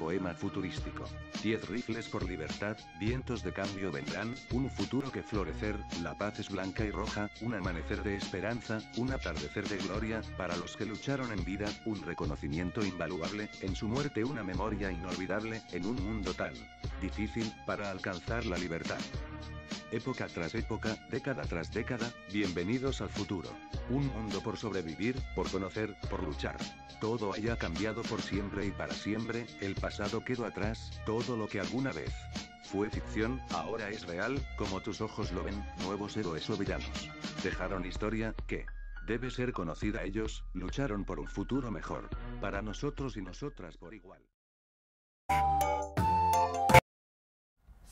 poema futurístico. Diez rifles por libertad, vientos de cambio vendrán, un futuro que florecer, la paz es blanca y roja, un amanecer de esperanza, un atardecer de gloria, para los que lucharon en vida, un reconocimiento invaluable, en su muerte una memoria inolvidable, en un mundo tan difícil, para alcanzar la libertad. Época tras época, década tras década, bienvenidos al futuro. Un mundo por sobrevivir, por conocer, por luchar. Todo haya cambiado por siempre y para siempre, el pasado quedó atrás, todo lo que alguna vez fue ficción, ahora es real, como tus ojos lo ven, nuevos héroes o villanos. Dejaron historia, que debe ser conocida ellos, lucharon por un futuro mejor. Para nosotros y nosotras por igual.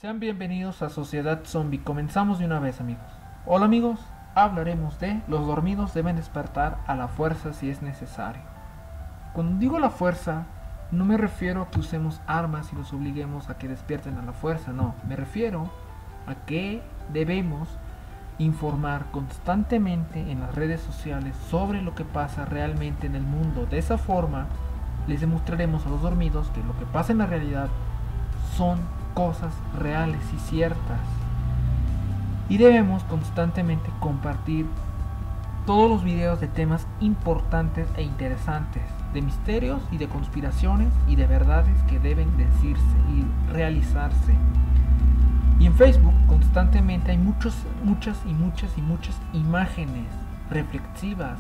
Sean bienvenidos a Sociedad Zombie. Comenzamos de una vez, amigos. Hola, amigos. Hablaremos de los dormidos deben despertar a la fuerza si es necesario. Cuando digo la fuerza, no me refiero a que usemos armas y los obliguemos a que despierten a la fuerza, no. Me refiero a que debemos informar constantemente en las redes sociales sobre lo que pasa realmente en el mundo. De esa forma, les demostraremos a los dormidos que lo que pasa en la realidad son cosas reales y ciertas. Y debemos constantemente compartir todos los videos de temas importantes e interesantes, de misterios y de conspiraciones y de verdades que deben decirse y realizarse. Y en Facebook constantemente hay muchos, muchas y muchas y muchas imágenes reflexivas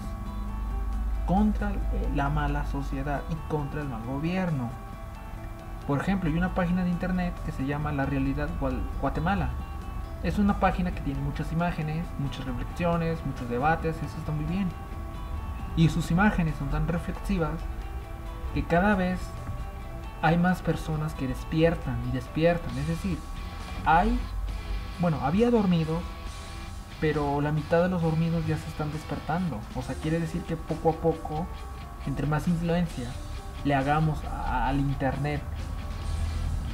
contra la mala sociedad y contra el mal gobierno. Por ejemplo, hay una página de internet que se llama La Realidad Guatemala. Es una página que tiene muchas imágenes, muchas reflexiones, muchos debates, eso está muy bien. Y sus imágenes son tan reflexivas que cada vez hay más personas que despiertan y despiertan. Es decir, hay, bueno, había dormido, pero la mitad de los dormidos ya se están despertando. O sea, quiere decir que poco a poco, entre más influencia le hagamos al Internet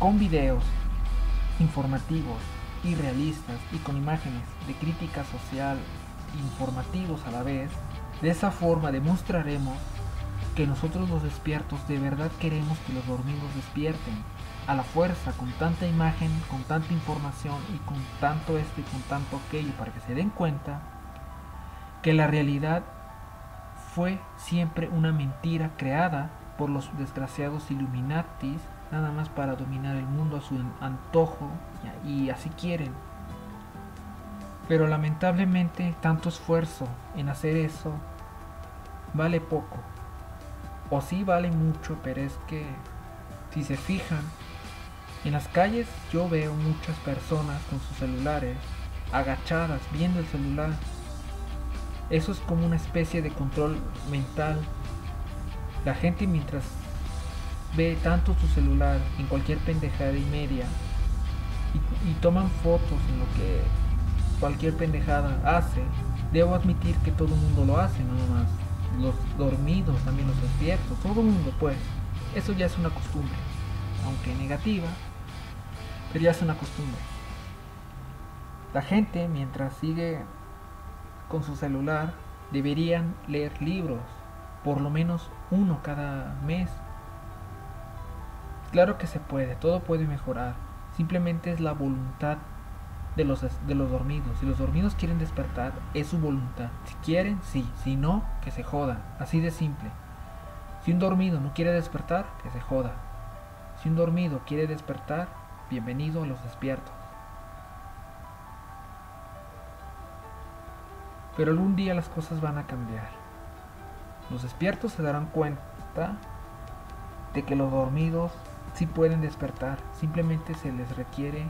con videos informativos y realistas y con imágenes de crítica social informativos a la vez, de esa forma demostraremos que nosotros los despiertos de verdad queremos que los dormidos despierten a la fuerza, con tanta imagen, con tanta información y con tanto esto y con tanto aquello, para que se den cuenta que la realidad fue siempre una mentira creada por los desgraciados Illuminatis nada más para dominar el mundo a su antojo y así quieren. Pero lamentablemente tanto esfuerzo en hacer eso vale poco. O sí vale mucho, pero es que si se fijan, en las calles yo veo muchas personas con sus celulares agachadas viendo el celular. Eso es como una especie de control mental. La gente mientras ve tanto su celular en cualquier pendejada y media y, toman fotos en lo que cualquier pendejada hace, debo admitir que todo el mundo lo hace, no más los dormidos, también los despiertos, todo el mundo pues. Eso ya es una costumbre, aunque negativa, pero ya es una costumbre. La gente mientras sigue con su celular deberían leer libros, por lo menos uno cada mes Claro que se puede, todo puede mejorar. Simplemente es la voluntad de los, de los dormidos. Si los dormidos quieren despertar, es su voluntad. Si quieren, sí. Si no, que se joda. Así de simple. Si un dormido no quiere despertar, que se joda. Si un dormido quiere despertar, bienvenido a los despiertos. Pero algún día las cosas van a cambiar. Los despiertos se darán cuenta de que los dormidos si pueden despertar, simplemente se les requiere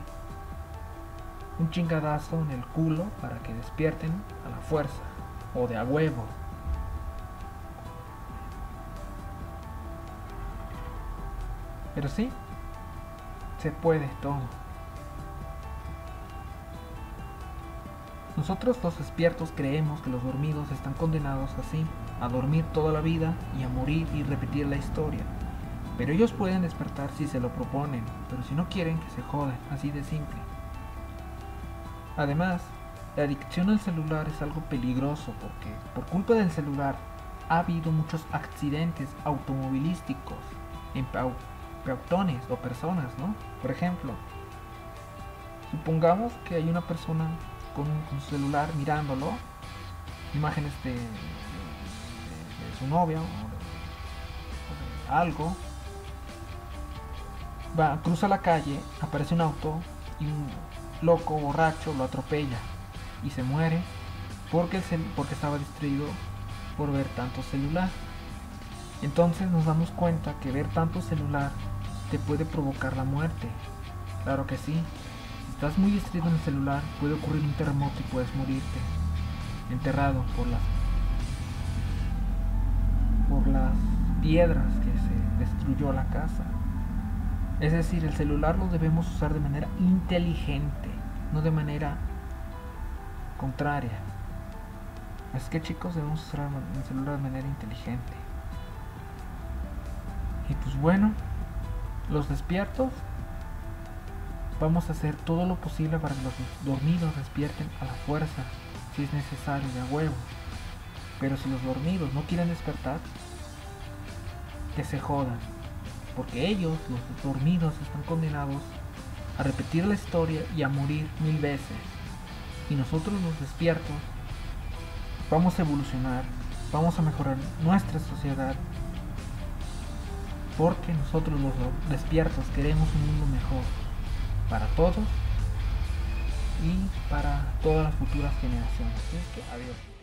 un chingadazo en el culo para que despierten a la fuerza o de a huevo. Pero sí, se puede todo. Nosotros los despiertos creemos que los dormidos están condenados así, a dormir toda la vida y a morir y repetir la historia. Pero ellos pueden despertar si se lo proponen, pero si no quieren que se joden, así de simple. Además, la adicción al celular es algo peligroso porque por culpa del celular ha habido muchos accidentes automovilísticos en, peatones o personas, ¿no? Por ejemplo, supongamos que hay una persona con, su celular mirándolo, imágenes de, su novia o de, algo, cruza la calle, aparece un auto y un loco borracho lo atropella y se muere porque, porque estaba distraído por ver tanto celular. Entonces nos damos cuenta que ver tanto celular te puede provocar la muerte. Claro que sí. Si estás muy distraído en el celular, puede ocurrir un terremoto y puedes morirte. Enterrado por las por las piedras que se destruyó la casa. Es decir, el celular lo debemos usar de manera inteligente, no de manera contraria. Es que chicos debemos usar el celular de manera inteligente. Y pues bueno, los despiertos vamos a hacer todo lo posible para que los dormidos despierten a la fuerza, si es necesario, de a huevo. Pero si los dormidos no quieren despertar, que se jodan. Porque ellos, los dormidos, están condenados a repetir la historia y a morir mil veces. Y nosotros los despiertos vamos a evolucionar, vamos a mejorar nuestra sociedad. Porque nosotros los despiertos queremos un mundo mejor para todos y para todas las futuras generaciones. Así que adiós.